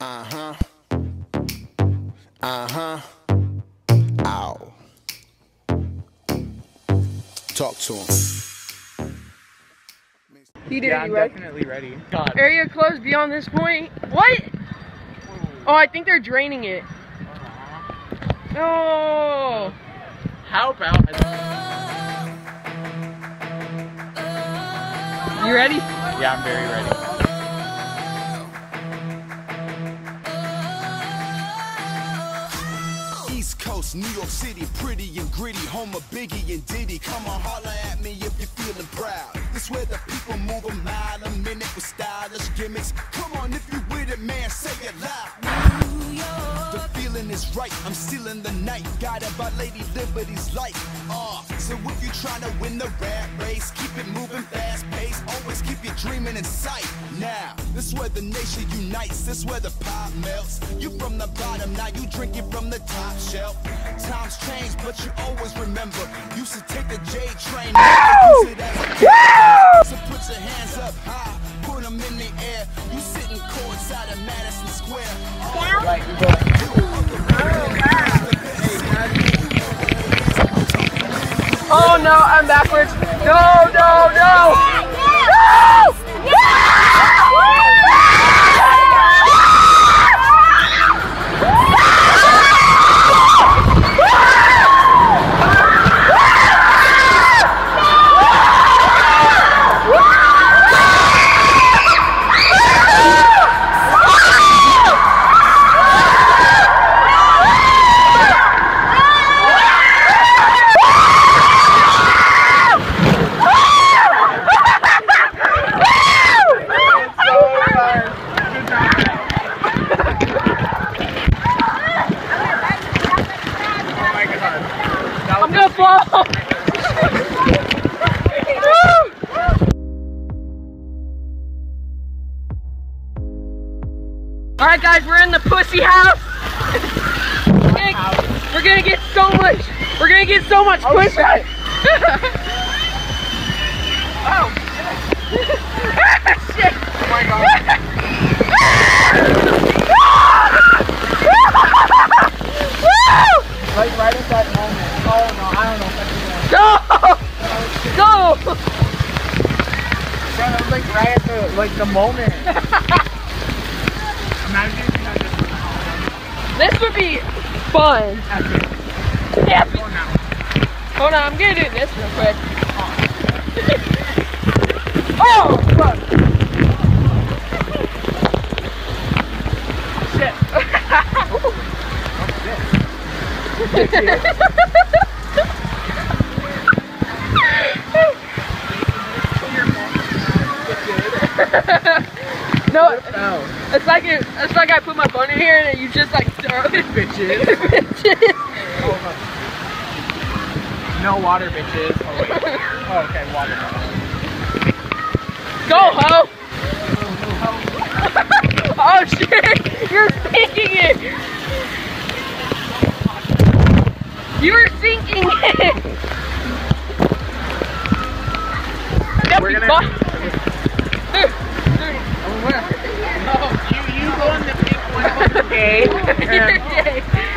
Uh huh. Uh huh. Ow. Talk to him. He did Yeah, I'm you ready? definitely ready. God. Area closed beyond this point. What? Oh, I think they're draining it. No. How about You ready? Yeah, I'm very ready. Coast, New York City, pretty and gritty, home of Biggie and Diddy. Come on, holla at me if you're feeling proud. This where the people move a mile a minute with stylish gimmicks. Come on, if you with it, man, say it loud. New York. The feeling is right, I'm stealing the night. Guided by Lady Liberty's light. Uh, so if you trying to win the rat race, keep it moving fast pace, Always keep your dreaming in sight. Now, this where the nation unites, this where the pop melts. You from the bottom, now you drinking from the top shelf. Times change, but you always remember. Used to take the J train, use it as a So put your hands up high, put them in the air. You sitting courtside at Madison Square. Oh no, I'm backwards. No, no, no. Oh my god. That I'm was gonna fall. All right, guys, we're in the pussy house. We're gonna, we're gonna get so much. We're gonna get so much Oh, pussy. shit. Shit. Oh my god. Like right at that moment. Oh no, I don't know if I can do that. Go! Go! Bro, that was like right at the like the moment. Imagine if you had just This would be fun. Yeah. Hold on, I'm gonna do this real quick. Oh! Fuck. Shit. Oh, no, it's like it, it's like I put my phone in here and you just like throw it. bitches. Bitches. No water, bitches. Oh wait. Oh, okay, water. Go, ho! oh shit! You're sinking it! You're sinking it! We're gonna. Dude, dude, Oh, where? Oh, you you go in the pink one. Over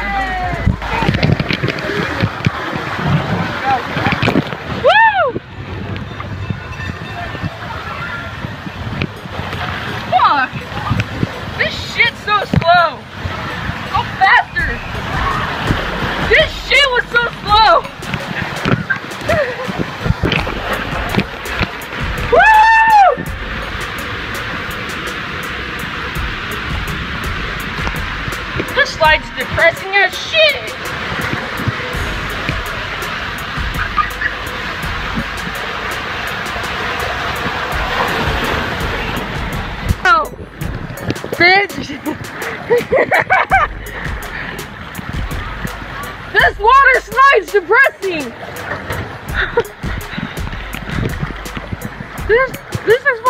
This slide's depressing as shit! Oh! Bitch! this water slide's depressing! this, this is